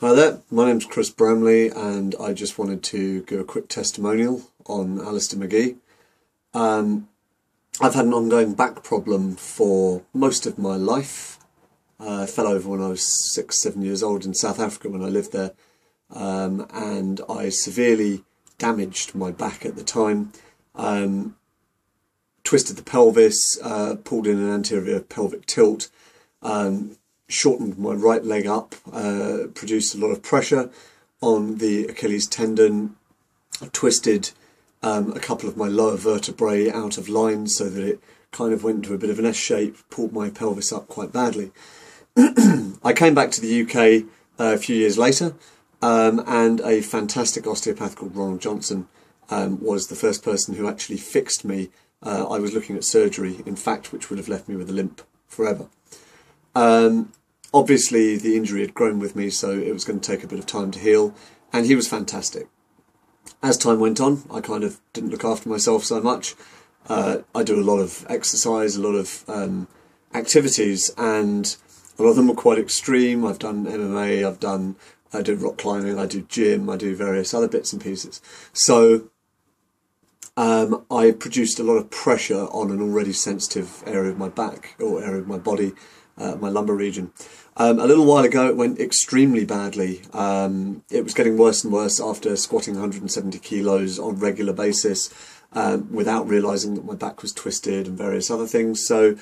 Hi there, my name's Chris Bramley and I just wanted to give a quick testimonial on Alistair McGee. Um, I've had an ongoing back problem for most of my life. Uh, I fell over when I was six, seven years old in South Africa when I lived there um, and I severely damaged my back at the time. Um, twisted the pelvis, uh, pulled in an anterior pelvic tilt, um, shortened my right leg up, uh, produced a lot of pressure on the Achilles tendon, twisted um, a couple of my lower vertebrae out of line so that it kind of went into a bit of an S shape, pulled my pelvis up quite badly. I came back to the UK uh, a few years later, um, and a fantastic osteopath called Ronald Johnson um, was the first person who actually fixed me. Uh, I was looking at surgery, in fact, which would have left me with a limp forever. Um, obviously the injury had grown with me, so it was going to take a bit of time to heal, and he was fantastic. As time went on, I kind of didn't look after myself so much. Uh, I do a lot of exercise, a lot of um, activities, and a lot of them were quite extreme. I've done MMA, I've done, I do rock climbing, I do gym, I do various other bits and pieces. So um, I produced a lot of pressure on an already sensitive area of my back or area of my body, uh, my lumbar region. Um, a little while ago, it went extremely badly. Um, it was getting worse and worse after squatting 170 kilos on a regular basis, um, without realizing that my back was twisted and various other things. So,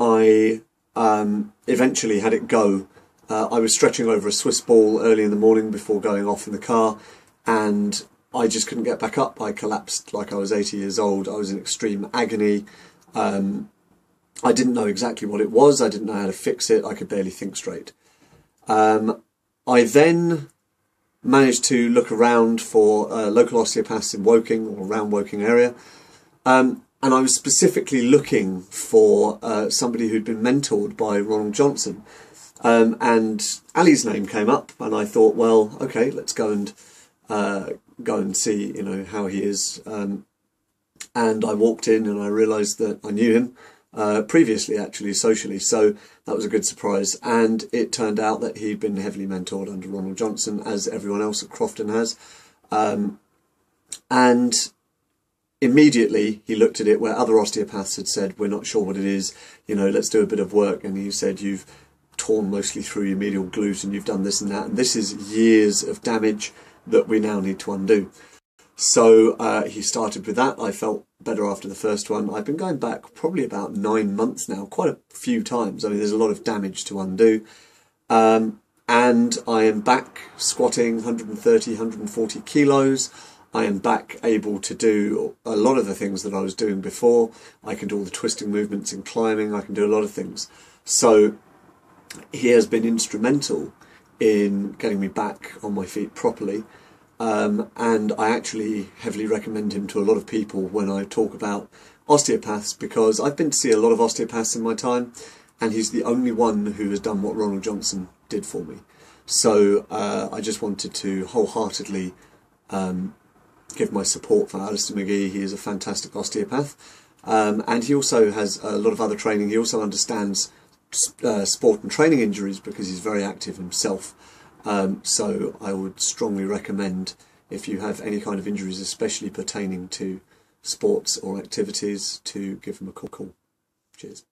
I um, eventually had it go. Uh, I was stretching over a Swiss ball early in the morning before going off in the car, and I just couldn't get back up. I collapsed like I was 80 years old. I was in extreme agony. Um, I didn't know exactly what it was. I didn't know how to fix it. I could barely think straight. Um, I then managed to look around for uh, local osteopaths in Woking or around Woking area. Um, and I was specifically looking for uh, somebody who'd been mentored by Ronald Johnson. Um, and Ali's name came up, and I thought, well, okay, let's go and uh, go and see, you know, how he is. Um, and I walked in, and I realised that I knew him uh, previously, actually, socially. So that was a good surprise. And it turned out that he'd been heavily mentored under Ronald Johnson, as everyone else at Crofton has. Um, and immediately he looked at it where other osteopaths had said, We're not sure what it is, you know, let's do a bit of work. And he said, You've torn mostly through your medial glute and you've done this and that. And this is years of damage that we now need to undo. So uh, he started with that. I felt better after the first one. I've been going back probably about nine months now, quite a few times. I mean, there's a lot of damage to undo. Um, and I am back squatting 130, 140 kilos. I am back able to do a lot of the things that I was doing before. I can do all the twisting movements in climbing. I can do a lot of things. So he has been instrumental in getting me back on my feet properly. Um, and I actually heavily recommend him to a lot of people when I talk about osteopaths because I've been to see a lot of osteopaths in my time, and he's the only one who has done what Ronald Johnson did for me. So uh, I just wanted to wholeheartedly um, give my support for Alistair McGee. He is a fantastic osteopath, um, and he also has a lot of other training. He also understands uh, sport and training injuries because he's very active himself. Um, so I would strongly recommend if you have any kind of injuries, especially pertaining to sports or activities, to give them a call. Cheers.